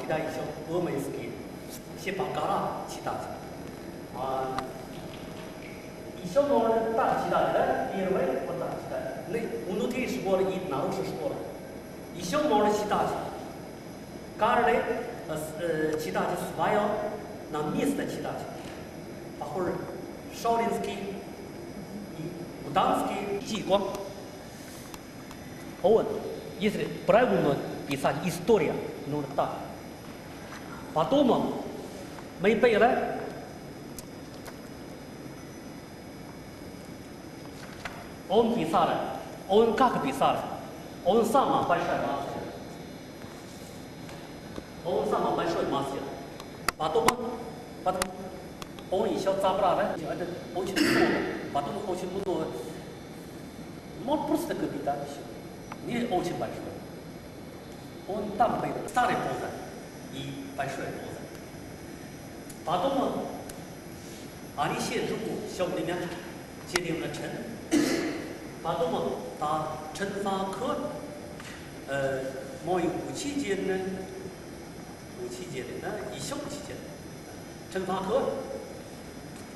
Китай и 也是给先把嘎啦其他啊你小猫 Все по горам читать. И сел на горы, да, читали, да, первые. Вот так читали. Ну, внутри швырало, и на уши швырало. И сел на писать история, но так. Потом мы были он писал, он как писал, он сам большой мастер. Он сам большой мастер. Потом, потом он еще забрал, это очень много, потом очень много. Может просто капитан еще. Не очень большой. Он там 一百帅多子，把东啊，俺的县政府向我们那边接定了陈，把东啊，打陈发科，呃，贸易武器界的，武器界的那一小武器间，陈发科，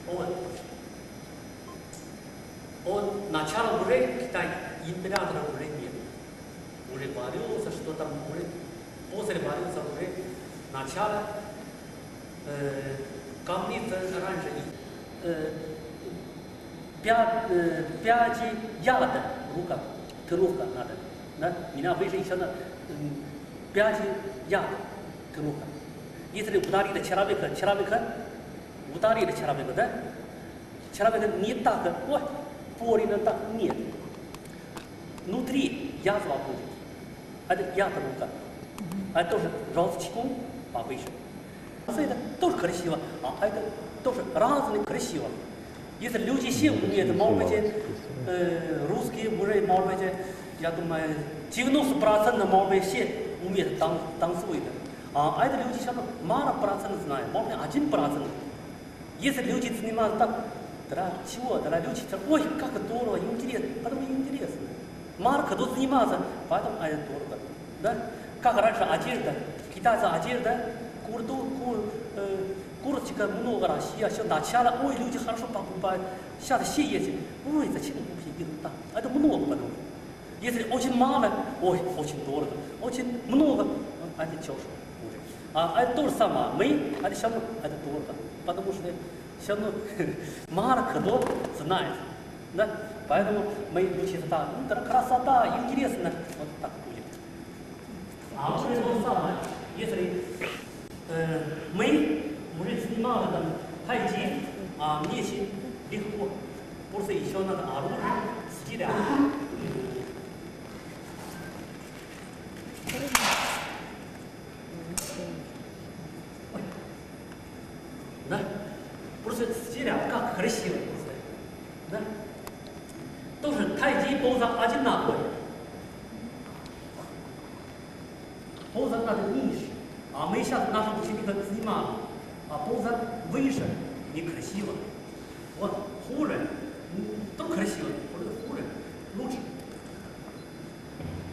我问，我拿钱了不认，但一百两子了不认你，不认八六，说是多大不认，多少八六，说不认。Начало э, камница раньше э, пять, э, пять яда рука, трубка надо. Да? Меня выше еще на пять яд трубка. Если ударили человека, человека, ударили человека, да? Человека не так, ой, порина так нет. Внутри язва будет. Это ядра рука. Это тоже розочком повыше. Это тоже красиво, а это тоже разные красиво. Если люди все умеют, может быть, э, русские уже, может быть, я думаю, 90% может быть, все умеют тан танцуют. А, а это люди все мало процентов знают, может быть, один процент. Если люди занимаются так, да, чего, да, люди, ой, как здорово, интересно, потому интересно. Мало кто занимается, поэтому это дорого. Да? Как раньше одежда, китайцы одежда, курту, кур, э, курточка много раз, я все начало, ой, люди хорошо покупают, сейчас все ездят, ой, зачем купить ерунда? Это много потому. Если очень мало, ой, очень дорого, очень много, это дешево. А это то же самое, мы, это все равно, это дорого, потому что все равно мало кто знает. Да? Поэтому мы учимся так, ну, красота, интересно, вот так будет. А вот это то самое, если э, мы уже занимали там тайти, а мне очень легко, просто еще надо оружие, стиля. Да? Просто стиля, как красиво просто. Да? Тоже тайти поза одинаковая. Поза надо ниже. Сейчас нашим ученикам занимаем. А поза выше, некрасиво. Вот хуже, то красиво, хуже, лучше.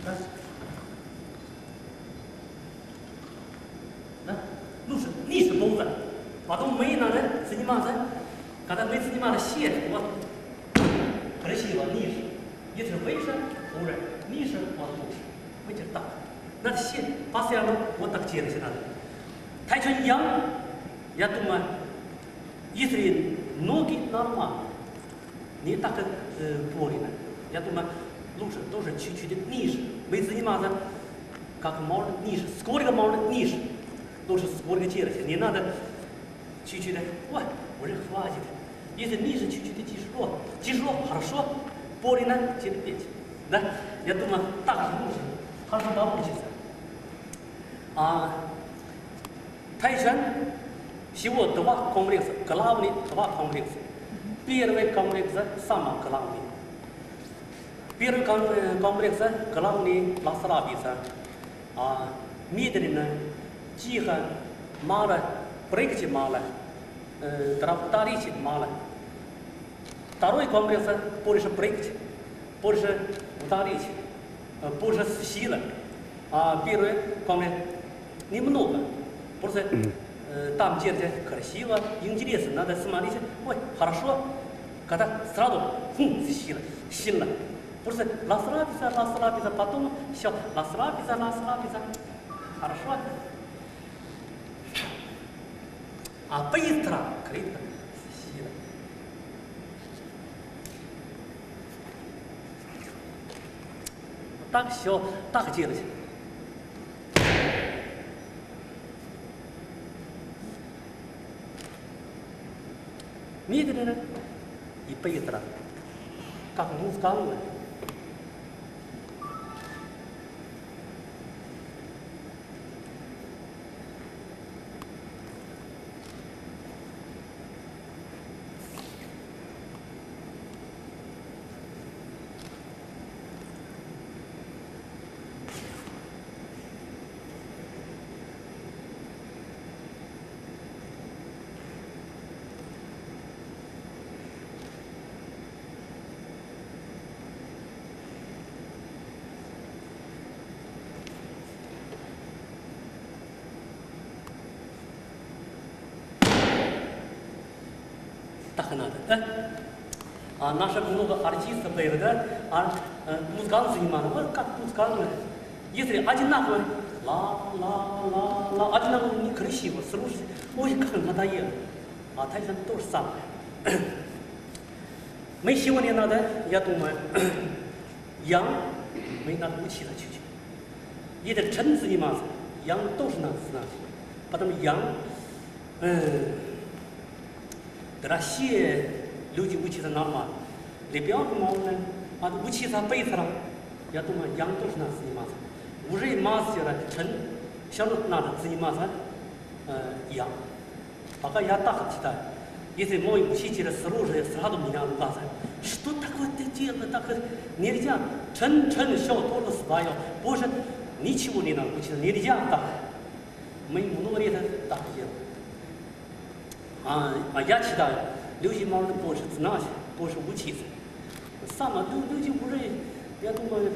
Да? Да? Лучше, ниже поза. Потом мы надо заниматься, когда мы занимались сеть, вот красиво, ниже. Если выше, хуже, ниже, вот лучше. Видите, так. Надо все постоянно вот так делать надо. Тайчан Ян, я думаю, если ноги нормально, не так э, больно, я думаю, лучше тоже чуть-чуть ниже. Мы заниматься как можно ниже, сколько можно ниже. Лучше сколько делать. Не надо чуть-чуть, ой, уже хватит. Если ниже чуть-чуть тяжело, тяжело, хорошо, больно терпеть. Да? Я думаю, так же лучше, хорошо получится. А тайчан всего два комплекса, главные два комплекса. Первый комплекс самый главный. Первый комплекс главный расслабиться, а медленно, тихо, мало, прыгать мало, э, ударить мало. Второй комплекс больше прыгать, больше ударить, больше силы. А первый комплекс немного. Просто э, там где-то красиво, интересно, надо смотреть. Ой, хорошо, когда сразу хм, сильно, сильно. Просто расслабиться, расслабиться, потом все, расслабиться, расслабиться. Хорошо. А быстро, крепко, сильно. Так все, так делать. නේද නේද? இப்ப يطرح. كاف نوز كاف надо, да? А наши много артистов да? А э, музыканты вот как музыканты. Если одинаково, ла, ла, ла, ла, одинаково некрасиво слушать, ой, как надоело. А тайцам то же самое. Мы сегодня надо, я думаю, Ян, мы надо учиться чуть-чуть. Если Чен заниматься, Ян тоже надо знать. Потом Ян, э, Россия люди учатся нормально. Ребенку можно а учиться быстро. Я думаю, Ян тоже надо заниматься. Уже мастера Чен, все надо заниматься э, Ян. Пока я так читаю. Если мой учитель служит, сразу меня ругался. Что такое ты делаешь? Так нельзя. Чен, Чен, все тоже свое. Боже, ничего не надо учиться. Нельзя так. Мы много лет так делаем. А, а я читаю, люди можно больше знать, больше учиться. Сам люди уже, я думаю,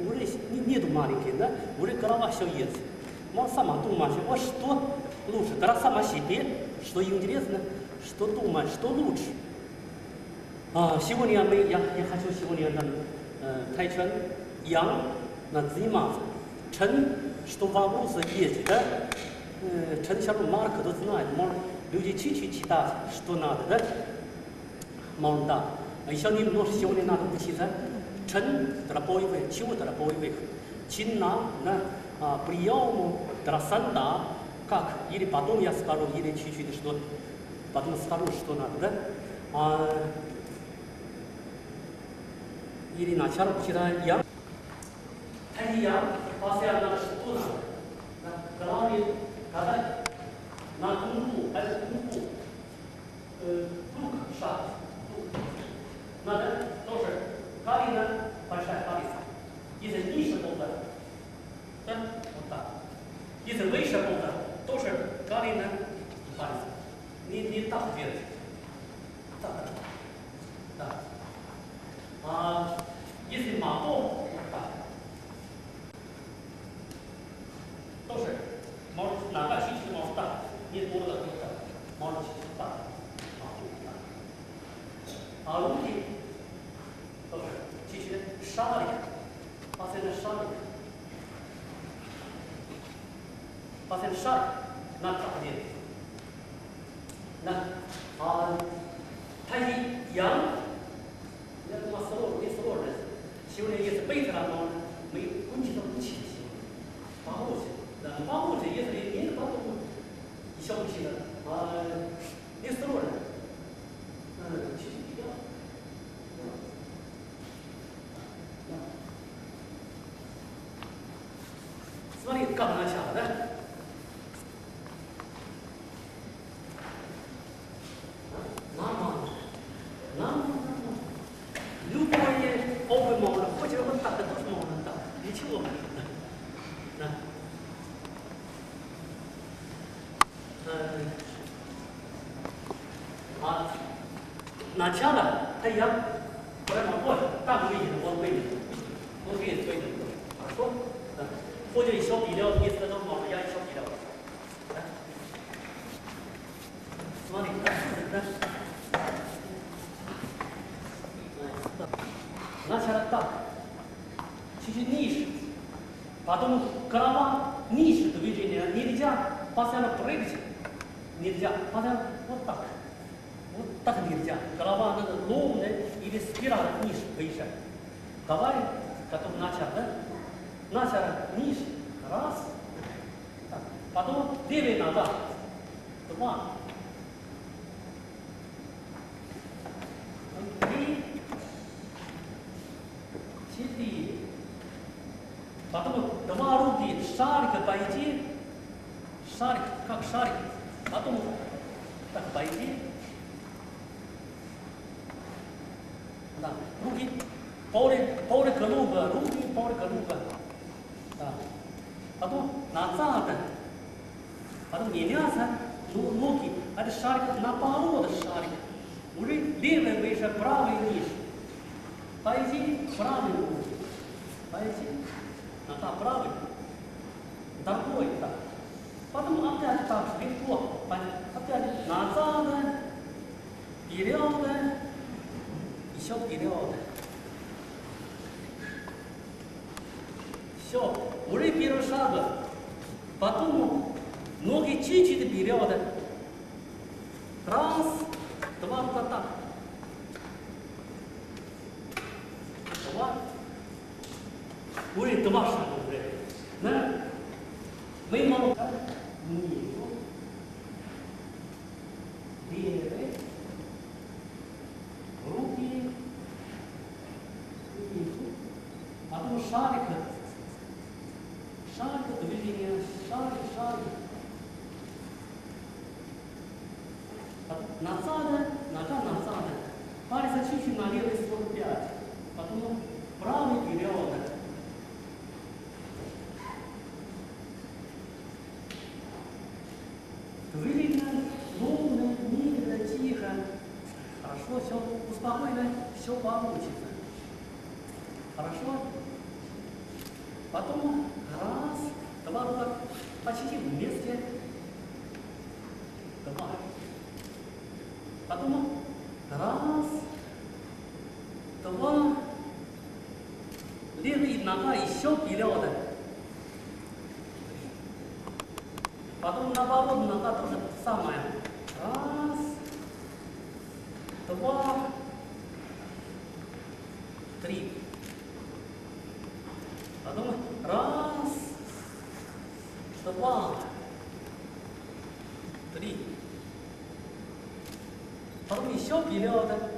уже не, нету маленьких, да? Уже голова все есть. Можно сама думать, вот что лучше, тогда сама себе, что интересно, что думать, что лучше. А, сегодня мы, я, я хочу сегодня на э, Тайчан, Ян, на заниматься. Чен, что вопросы есть, да? Э, Чен Марк 都 знает, может, люди чуть-чуть читать, что надо, да? Можно да. А еще немножко сегодня надо учиться. Чен, тогда боевых, чего боевых? Чинна, да? А, приему, тогда санда, как? Или потом я скажу, или чуть-чуть что, потом скажу, что надо, да? А, или начало читать я. я, постоянно надо что надо? 那咋的？那他他一养，那他妈所有的所有人修炼也是背着他帮，没有问题都不清心，防护神，那防护神也是你也是帮助你消不起来。嗯，好，拿枪了，来一下，过来拿过来，大闺女，我给你，我给你推的，说，或者一小笔料，你给都往压一小笔料，来，往里，来，来，拿钱了，到。Потом голова ниже движения нельзя постоянно прыгать, нельзя постоянно вот так. Вот так нельзя. Голова надо ровно или спираль ниже выше. Давай, потом начал, да? Начал ниже, раз, так. потом левый назад, два, шарик, как шарик. Потом так пойти. Да, руки поле, поле голуба, руки поле голуба. Да. Потом назад, потом меняться, ну, ноги, это шарик на полу, это шарик. Уже левый выше, правый ниже. Пойти, правый руки. Пойти, назад правый, другой так. Потом опять так легко, опять назад, вперед, еще вперед. Все, уже первый шаг. Потом ноги чуть-чуть вперед. Раз, два, вот так. Два. Уже два шага уже. Да? Мы можем... Низу. Левый. Руки. Снизу. Потом шарик. Шарик, движение, шарик, шарик. Назад, нога назад. Палец чуть-чуть на левый 45. Потом правый вперед. Движение ровно, медленно, тихо. Хорошо, все успокойно, все получится. Хорошо? Потом раз, два, почти вместе. Два. Потом раз, два, левая нога еще вперед. Потом наоборот нога тоже самое. Раз, два, три. Потом раз, два, три. Потом еще вперед.